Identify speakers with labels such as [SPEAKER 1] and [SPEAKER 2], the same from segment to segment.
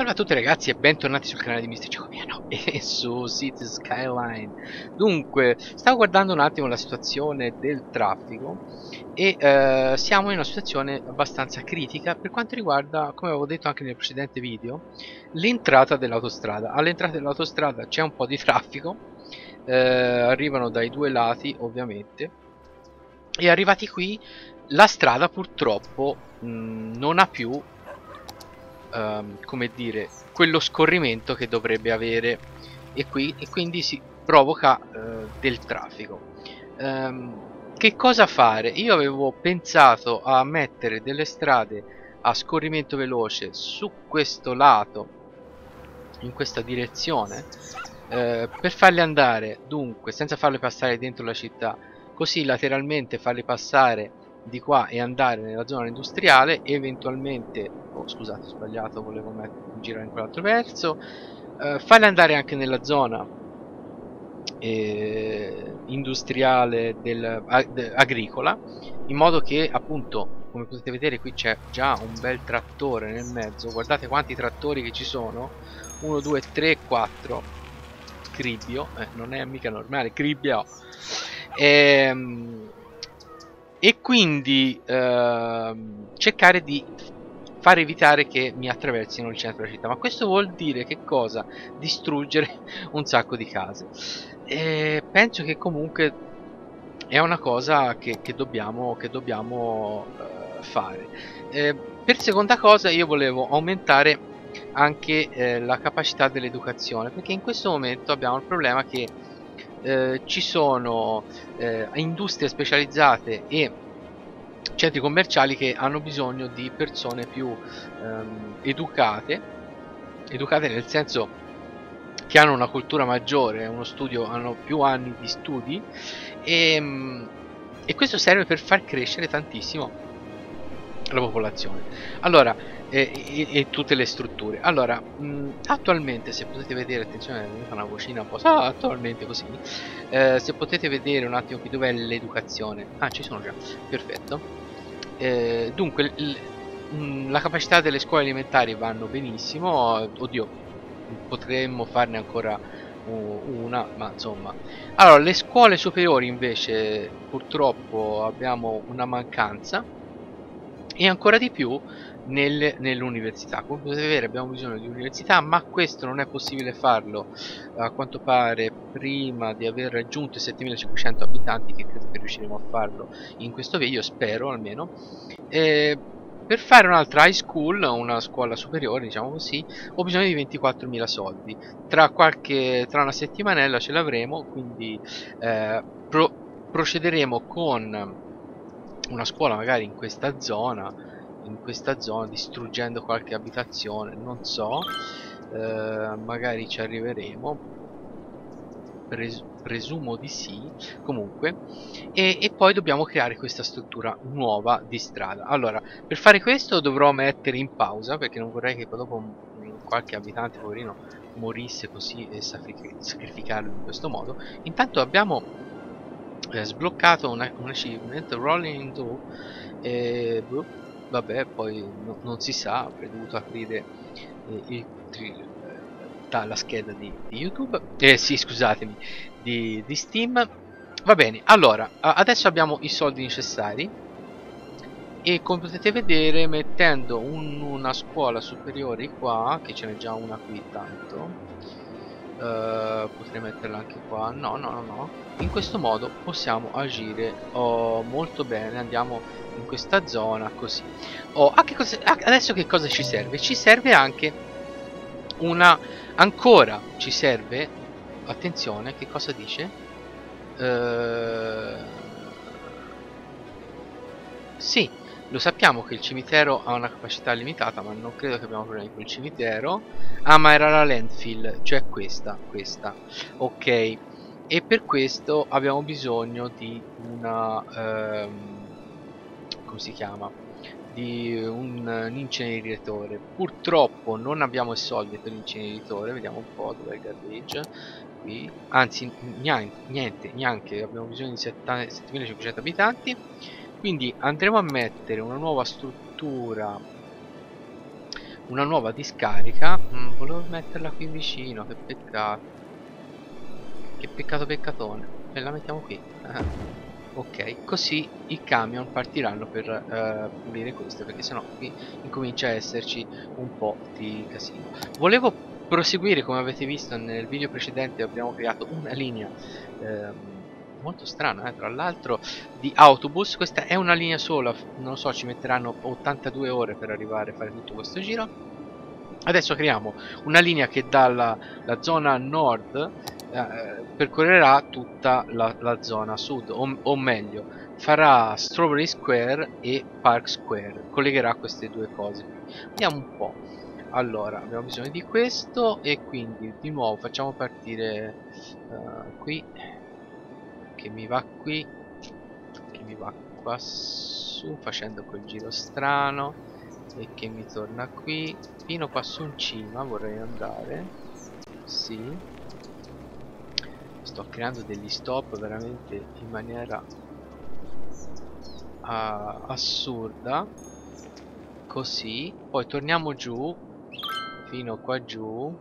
[SPEAKER 1] Salve a tutti ragazzi e bentornati sul canale di Mr. Giacomiano e su City Skyline Dunque, stavo guardando un attimo la situazione del traffico e eh, siamo in una situazione abbastanza critica per quanto riguarda, come avevo detto anche nel precedente video, l'entrata dell'autostrada All'entrata dell'autostrada c'è un po' di traffico, eh, arrivano dai due lati ovviamente e arrivati qui la strada purtroppo mh, non ha più um, come dire, quello scorrimento che dovrebbe avere e, qui, e quindi si provoca uh, del traffico. Um, che cosa fare? Io avevo pensato a mettere delle strade a scorrimento veloce su questo lato, in questa direzione, eh, per farle andare dunque senza farle passare dentro la città, così lateralmente farle passare di qua e andare nella zona industriale eventualmente oh scusate ho sbagliato volevo girare in quell'altro verso eh, farle andare anche nella zona eh, industriale del, ag agricola in modo che appunto come potete vedere qui c'è già un bel trattore nel mezzo. Guardate quanti trattori che ci sono. 1 2 3 4 cribbio eh, non è mica normale cribbio. Ehm e quindi ehm, cercare di far evitare che mi attraversino il centro della città. Ma questo vuol dire che cosa? distruggere un sacco di case. E penso che comunque è una cosa che, che dobbiamo, che dobbiamo uh, fare. Eh, per seconda cosa io volevo aumentare anche eh, la capacità dell'educazione perché in questo momento abbiamo il problema che eh, ci sono eh, industrie specializzate e centri commerciali che hanno bisogno di persone più ehm, educate educate nel senso che hanno una cultura maggiore uno studio hanno più anni di studi e, ehm, e questo serve per far crescere tantissimo la popolazione. Allora e, e, e, tutte le strutture. Allora mh, attualmente se potete vedere attenzione una vocina un po' ah, attualmente così eh, se potete vedere un attimo qui dov'è l'educazione. Ah ci sono già perfetto. Eh, dunque mh, la capacità delle scuole alimentari vanno benissimo oddio potremmo farne ancora una ma insomma. Allora le scuole superiori invece purtroppo abbiamo una mancanza e ancora di più nel, nell'università. Come potete vedere abbiamo bisogno di università ma questo non è possibile farlo a quanto pare prima di aver raggiunto i 7500 abitanti che credo che riusciremo a farlo in questo video spero almeno. E per fare un'altra high school, una scuola superiore diciamo così, ho bisogno di 24.000 soldi. Tra, qualche, tra una settimanella ce l'avremo quindi eh, pro procederemo con una scuola magari in questa zona in questa zona distruggendo qualche abitazione non so eh, magari ci arriveremo. Pres presumo di sì comunque. E, e, poi dobbiamo creare questa struttura nuova di strada. Allora per fare questo dovrò mettere in pausa perché non vorrei che dopo qualche abitante poverino morisse così e sacrificarlo in questo modo. Intanto abbiamo eh, sbloccato un, un achievement rolling into e boh, vabbè poi no, non si sa avrei dovuto aprire eh, il, il, dalla scheda di, di, youtube eh sì scusatemi di, di steam. Va bene allora adesso abbiamo i soldi necessari e come potete vedere mettendo un, una scuola superiore qua che ce n'è già una qui tanto uh, potrei metterla anche qua. No no no no. In questo modo possiamo agire oh, molto bene. Andiamo in questa zona così. Oh, ah, che cosa, ah, adesso che cosa ci serve? Ci serve anche una ancora ci serve attenzione che cosa dice? Uh, sì lo sappiamo che il cimitero ha una capacità limitata, ma non credo che abbiamo problemi con il cimitero. Ah, ma era la landfill, cioè questa, questa. Ok. E per questo abbiamo bisogno di una... Ehm, come si chiama? Di un, un inceneritore. Purtroppo non abbiamo i soldi per l'inceneritore. Vediamo un po' dov'è il garbage. Qui. Anzi, niente, niente, neanche. Abbiamo bisogno di 7500 abitanti quindi andremo a mettere una nuova struttura una nuova discarica. Mm, volevo metterla qui vicino che peccato. Che peccato peccatone. E la mettiamo qui. Ok così i camion partiranno per uh, pulire questo perché sennò qui incomincia a esserci un po' di casino. Volevo proseguire come avete visto nel video precedente abbiamo creato una linea ehm, molto strana eh, tra l'altro di autobus questa è una linea sola non so ci metteranno 82 ore per arrivare a fare tutto questo giro. Adesso creiamo una linea che dalla zona nord eh, percorrerà tutta la, la zona sud o, o, meglio farà Strawberry Square e Park Square collegherà queste due cose vediamo un po' allora abbiamo bisogno di questo e quindi di nuovo facciamo partire uh, qui che mi va qui che mi va qua su facendo quel giro strano e che mi torna qui. Fino qua su in cima vorrei andare. Sì. Sto creando degli stop veramente in maniera uh, assurda. Così. Poi torniamo giù. Fino qua giù.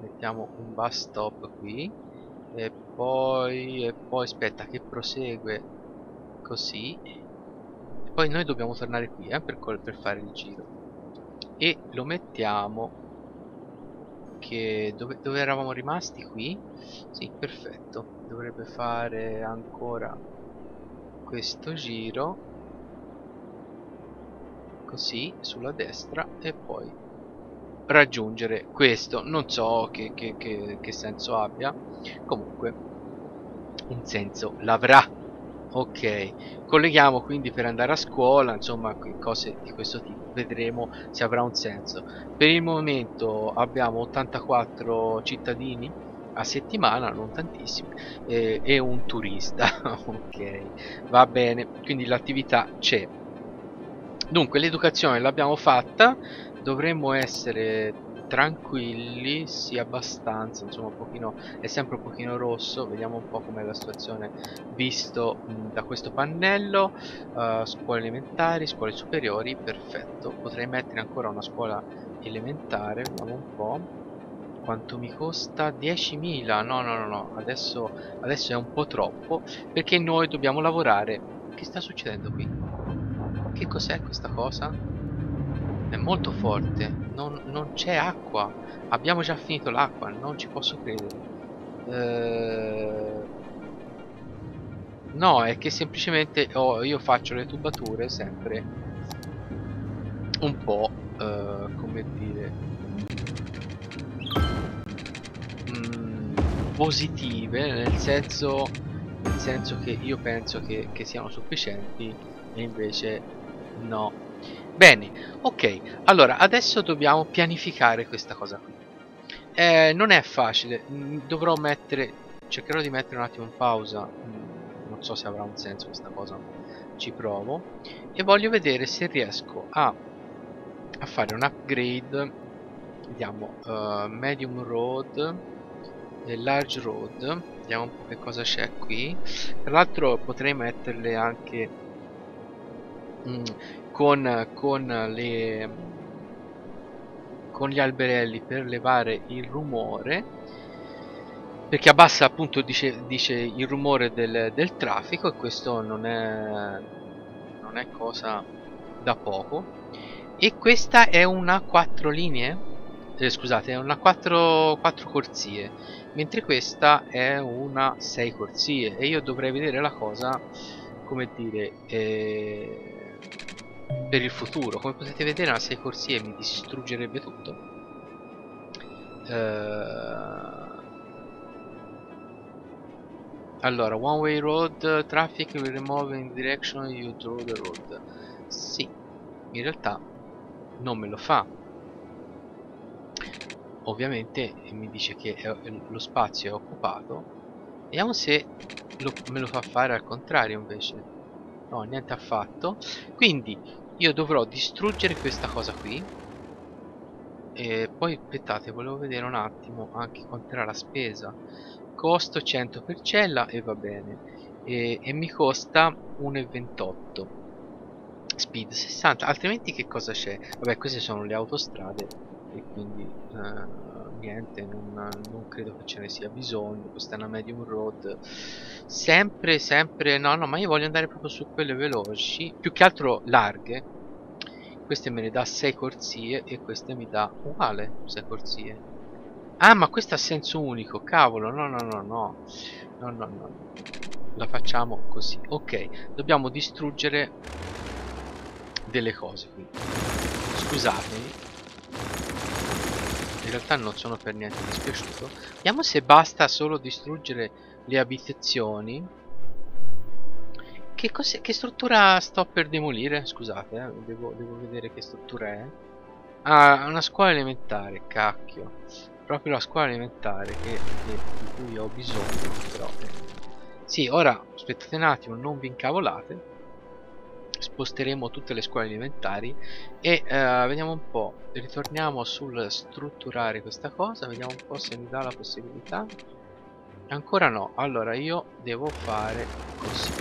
[SPEAKER 1] Mettiamo un bus stop qui e poi e poi aspetta che prosegue così. E poi noi dobbiamo tornare qui eh, per, per fare il giro. E lo mettiamo che dove, dove eravamo rimasti? Qui? Sì perfetto. Dovrebbe fare ancora questo giro. Così sulla destra e poi raggiungere questo. Non so che, che, che, che senso abbia. Comunque un senso l'avrà. Ok. Colleghiamo quindi per andare a scuola insomma cose di questo tipo. Vedremo se avrà un senso. Per il momento abbiamo 84 cittadini a settimana non tantissimi eh, e un turista. Ok. Va bene. Quindi l'attività c'è. Dunque l'educazione l'abbiamo fatta dovremmo essere tranquilli sì abbastanza insomma un pochino è sempre un pochino rosso vediamo un po' com'è la situazione visto mh, da questo pannello. Uh, scuole elementari scuole superiori perfetto. Potrei mettere ancora una scuola elementare vediamo un po' quanto mi costa? 10.000 no no no no adesso, adesso è un po' troppo perché noi dobbiamo lavorare. Che sta succedendo qui? Che cos'è questa cosa? Molto forte non, non c'è acqua. Abbiamo già finito l'acqua non ci posso credere. Eh... no è che semplicemente oh, io faccio le tubature sempre un po' eh, come dire mm, positive nel senso nel senso che io penso che, che siano sufficienti e invece no Bene, ok, allora adesso dobbiamo pianificare questa cosa qui. Eh, non è facile, mm, dovrò mettere, cercherò di mettere un attimo in pausa, mm, non so se avrà un senso questa cosa, ci provo, e voglio vedere se riesco a, a fare un upgrade, vediamo, uh, medium road, large road, vediamo un po' che cosa c'è qui, tra l'altro potrei metterle anche mm, con, con, le, con gli alberelli per levare il rumore perché abbassa appunto dice, dice il rumore del, del, traffico e questo non è, non è cosa da poco. E questa è una 4 linee eh, scusate è una 4, 4 corsie mentre questa è una 6 corsie. E io dovrei vedere la cosa come dire eh, per il futuro. Come potete vedere una 6 corsie mi distruggerebbe tutto. Uh, allora one way road traffic will remove in direction you draw the road. Sì in realtà non me lo fa. Ovviamente mi dice che lo spazio è occupato. Vediamo se lo, me lo fa fare al contrario invece. No niente affatto. Quindi io dovrò distruggere questa cosa qui. E poi aspettate volevo vedere un attimo anche quanto era la spesa. Costo 100 per cella e va bene. E, e mi costa 1,28 speed 60 altrimenti che cosa c'è? Vabbè queste sono le autostrade e quindi uh, niente non, non, credo che ce ne sia bisogno questa è una medium road. Sempre sempre no no ma io voglio andare proprio su quelle veloci più che altro larghe. Queste me ne dà 6 corsie e queste mi dà uguale 6 corsie. Ah ma questa ha senso unico cavolo no no no no. No no no. La facciamo così. Ok dobbiamo distruggere delle cose qui. Scusatemi realtà non sono per niente dispiaciuto. Vediamo se basta solo distruggere le abitazioni. Che, che struttura sto per demolire? scusate eh, devo, devo, vedere che struttura è. Ah una scuola elementare cacchio. Proprio la scuola elementare che, che, di cui ho bisogno però eh. sì ora aspettate un attimo non vi incavolate sposteremo tutte le scuole elementari e uh, vediamo un po' ritorniamo sul strutturare questa cosa vediamo un po' se mi dà la possibilità. Ancora no allora io devo fare così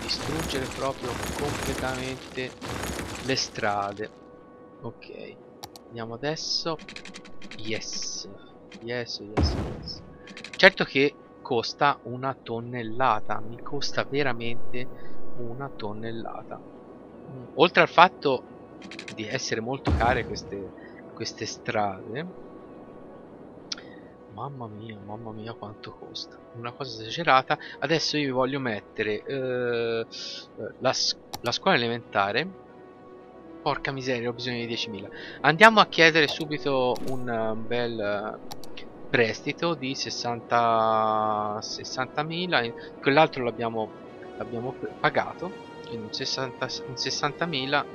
[SPEAKER 1] distruggere proprio completamente le strade. Ok vediamo adesso. Yes yes yes yes. Certo che costa una tonnellata mi costa veramente una tonnellata. Mm, oltre al fatto di essere molto care queste, queste strade mamma mia mamma mia quanto costa. Una cosa esagerata. Adesso io vi voglio mettere eh, la, la scuola elementare. Porca miseria, ho bisogno di 10.000. Andiamo a chiedere subito un bel prestito di 60.000. 60 Quell'altro l'abbiamo l'abbiamo pagato quindi un 60.000 60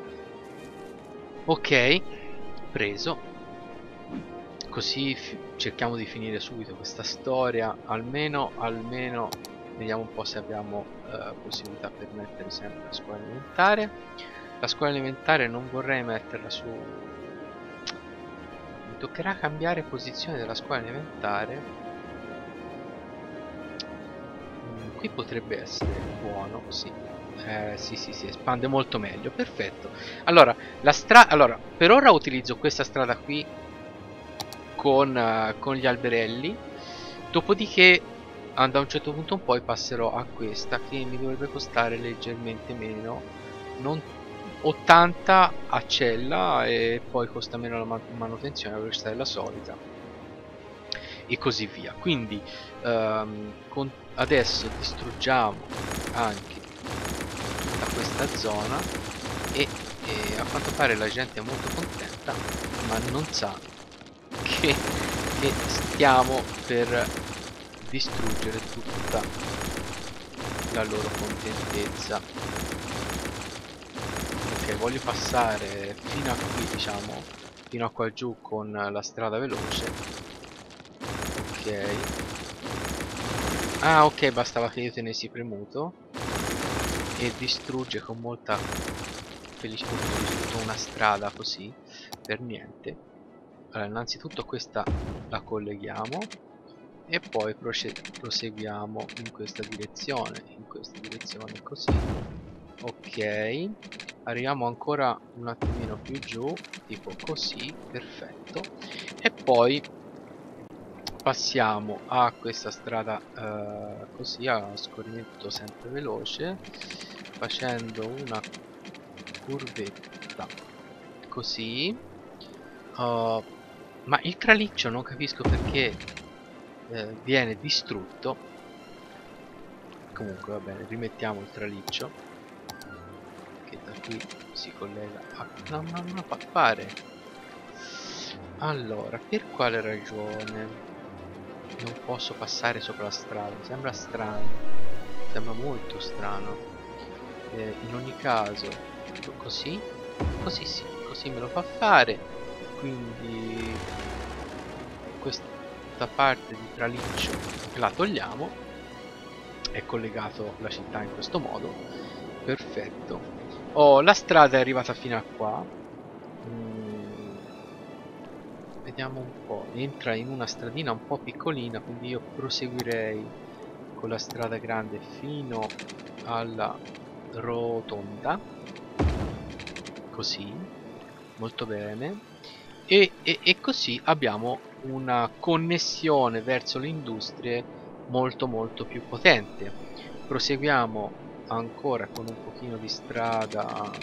[SPEAKER 1] ok preso. Così cerchiamo di finire subito questa storia almeno almeno vediamo un po' se abbiamo eh, possibilità per mettere sempre la scuola alimentare la scuola alimentare non vorrei metterla su mi toccherà cambiare posizione della scuola alimentare qui potrebbe essere buono sì. Eh, sì sì si espande molto meglio perfetto. Allora la strada allora per ora utilizzo questa strada qui con, uh, con gli alberelli. Dopodiché da un certo punto in poi passerò a questa che mi dovrebbe costare leggermente meno. Non 80 a cella e poi costa meno la man manutenzione la velocità della solita e così via. Quindi um, adesso distruggiamo anche da questa zona e, e, a quanto pare la gente è molto contenta ma non sa che, che stiamo per distruggere tutta la loro contentezza. Ok voglio passare fino a qui diciamo fino a qua giù con la strada veloce Ah ok bastava che io tenessi premuto. E distrugge con molta felicità una strada così Per niente. Allora innanzitutto questa la colleghiamo. E poi proseguiamo in questa direzione In questa direzione così. Ok. Arriviamo ancora un attimino più giù Tipo così, perfetto. E poi passiamo a questa strada eh, così a scorrimento sempre veloce facendo una curvetta così. Uh, ma il traliccio non capisco perché eh, viene distrutto. Comunque va bene rimettiamo il traliccio che da qui si collega a no no no fa fare. Allora per quale ragione non posso passare sopra la strada sembra strano sembra molto strano. Eh, in ogni caso così così sì così me lo fa fare quindi questa parte di traliccio la togliamo è collegato la città in questo modo perfetto. Oh la strada è arrivata fino a qua vediamo un po' entra in una stradina un po' piccolina quindi io proseguirei con la strada grande fino alla rotonda. Così molto bene. E, e, e così abbiamo una connessione verso le industrie molto molto più potente. Proseguiamo ancora con un pochino di strada.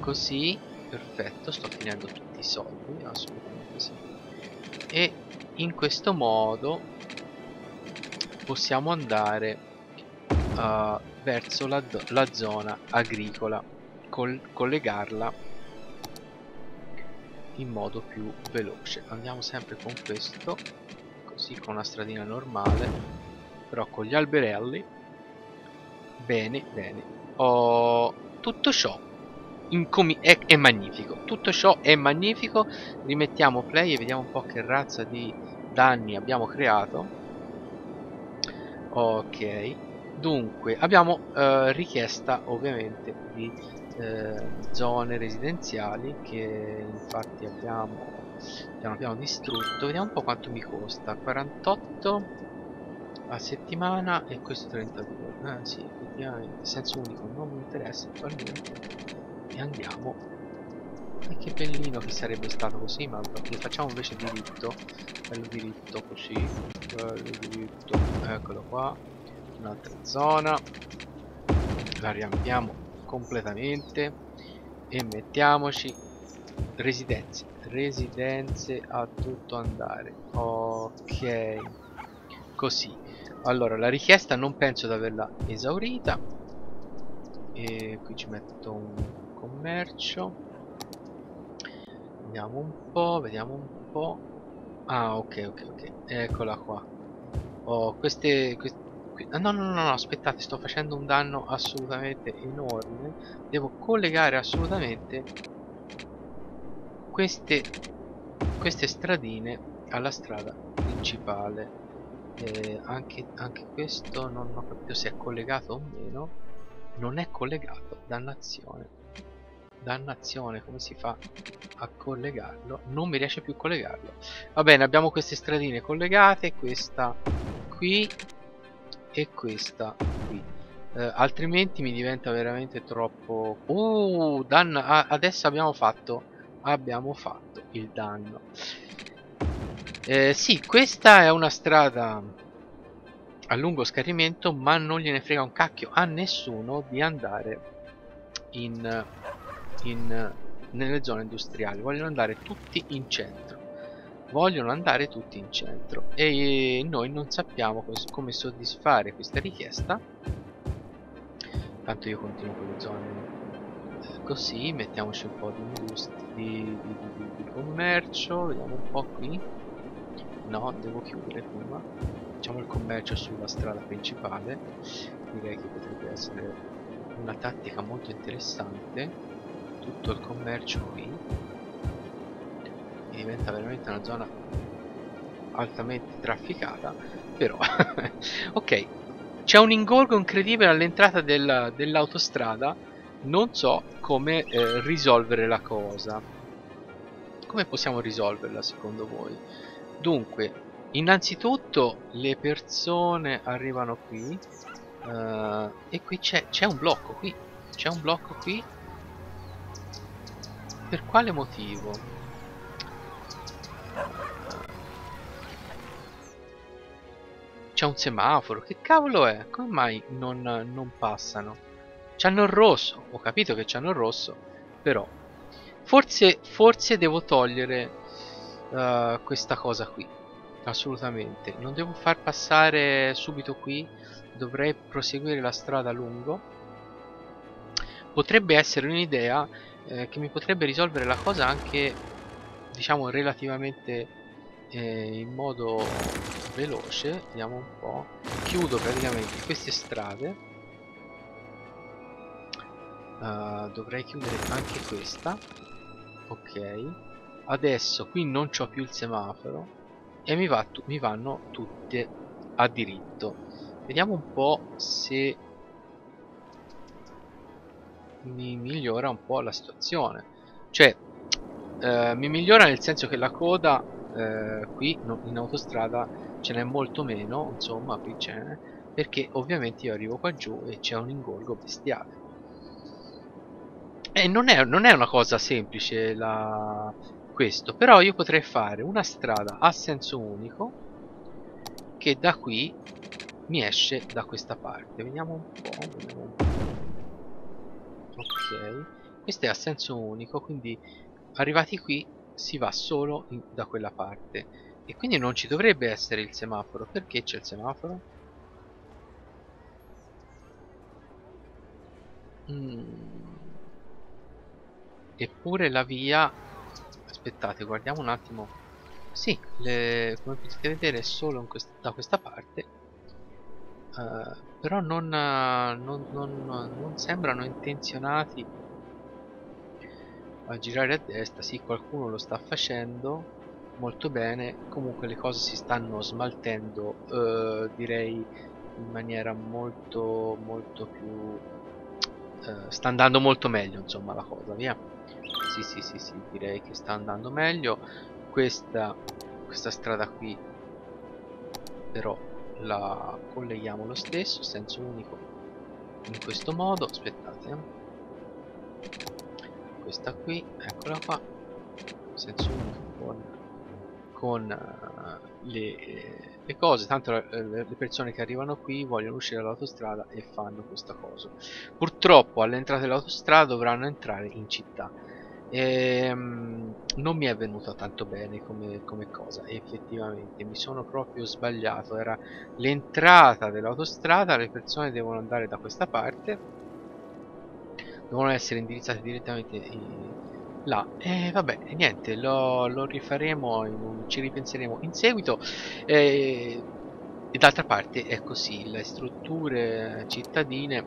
[SPEAKER 1] Così perfetto sto finendo tutti i soldi assolutamente sì. E in questo modo possiamo andare uh, verso la, la, zona agricola col collegarla in modo più veloce. Andiamo sempre con questo così con una stradina normale però con gli alberelli. Bene bene. Oh, tutto ciò è, è, magnifico. Tutto ciò è magnifico. Rimettiamo play e vediamo un po' che razza di danni abbiamo creato. Ok. Dunque abbiamo eh, richiesta ovviamente di eh, zone residenziali che infatti abbiamo piano piano distrutto. Vediamo un po' quanto mi costa. 48 a settimana e questo 32 eh sì effettivamente senso unico non mi interessa attualmente e andiamo. E che bellino che sarebbe stato così ma lo facciamo invece diritto bello diritto così bello diritto eccolo qua un'altra zona. La riampiamo completamente e mettiamoci residenze residenze a tutto andare. Ok così. Allora la richiesta non penso di averla esaurita. E qui ci metto un commercio. Vediamo un po' vediamo un po' ah ok ok ok. Eccola qua. Oh queste, queste ah, no, no no no aspettate sto facendo un danno assolutamente enorme. Devo collegare assolutamente queste queste stradine alla strada principale. Eh, anche, anche questo non ho capito se è collegato o meno. Non è collegato dannazione dannazione come si fa a collegarlo? Non mi riesce più a collegarlo. Va bene abbiamo queste stradine collegate questa qui e questa qui. Eh, altrimenti mi diventa veramente troppo uh, danno ah, adesso abbiamo fatto abbiamo fatto il danno. Eh, sì questa è una strada a lungo scarrimento ma non gliene frega un cacchio a nessuno di andare in in, nelle zone industriali. Vogliono andare tutti in centro. Vogliono andare tutti in centro. E noi non sappiamo come soddisfare questa richiesta. Tanto io continuo con le zone eh, così mettiamoci un po' di, di, di, di, commercio vediamo un po' qui. No devo chiudere prima. Facciamo il commercio sulla strada principale. Direi che potrebbe essere una tattica molto interessante tutto il commercio qui e diventa veramente una zona altamente trafficata però ok c'è un ingorgo incredibile all'entrata del, dell'autostrada non so come eh, risolvere la cosa. Come possiamo risolverla secondo voi? Dunque innanzitutto le persone arrivano qui uh, e qui c'è un blocco qui c'è un blocco qui per quale motivo? C'è un semaforo, che cavolo è? Come mai non, non passano? C'hanno il rosso, ho capito che c'hanno il rosso, però forse, forse devo togliere uh, questa cosa qui, assolutamente. Non devo far passare subito qui, dovrei proseguire la strada lungo. Potrebbe essere un'idea eh, che mi potrebbe risolvere la cosa anche diciamo relativamente eh, in modo veloce. Vediamo un po' chiudo praticamente queste strade. Uh, dovrei chiudere anche questa. Ok. Adesso qui non c'ho più il semaforo e mi, va mi vanno tutte a diritto. Vediamo un po' se mi migliora un po' la situazione cioè eh, mi migliora nel senso che la coda eh, qui no, in autostrada ce n'è molto meno insomma qui c'è perché ovviamente io arrivo qua giù e c'è un ingorgo bestiale E non è, non è una cosa semplice la... questo, però io potrei fare una strada a senso unico che da qui mi esce da questa parte. Vediamo un po'. Vediamo un po'. Ok, questo è a senso unico, quindi arrivati qui si va solo in, da quella parte. E quindi non ci dovrebbe essere il semaforo. Perché c'è il semaforo? Mm. Eppure la via... Aspettate, guardiamo un attimo. Sì, le... come potete vedere è solo quest... da questa parte. Uh, però non, non, non, non, sembrano intenzionati a girare a destra. Sì, qualcuno lo sta facendo molto bene. Comunque le cose si stanno smaltendo, uh, direi in maniera molto molto più... Uh, sta andando molto meglio insomma la cosa, via sì sì sì sì direi che sta andando meglio questa questa strada qui però la colleghiamo lo stesso senso unico in questo modo aspettate eh. questa qui eccola qua senso unico con, con uh, le, le, cose tanto le, le persone che arrivano qui vogliono uscire dall'autostrada e fanno questa cosa purtroppo all'entrata dell'autostrada dovranno entrare in città e, um, non mi è venuta tanto bene come, come, cosa effettivamente. Mi sono proprio sbagliato. Era l'entrata dell'autostrada le persone devono andare da questa parte. Devono essere indirizzate direttamente in, là. E vabbè niente lo, lo rifaremo in, ci ripenseremo in seguito. E, e d'altra parte è così le strutture cittadine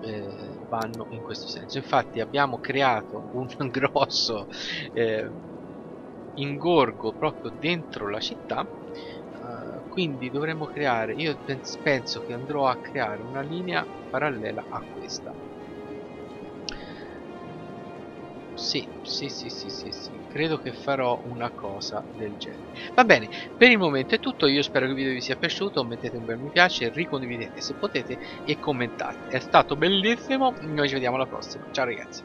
[SPEAKER 1] eh, vanno in questo senso. Infatti abbiamo creato un grosso eh, ingorgo proprio dentro la città eh, quindi dovremmo creare io penso che andrò a creare una linea parallela a questa sì, sì, sì, sì, sì, sì, credo che farò una cosa del genere. Va bene, per il momento è tutto, io spero che il video vi sia piaciuto, mettete un bel mi piace, ricondividete se potete e commentate. È stato bellissimo, noi ci vediamo alla prossima, ciao ragazzi.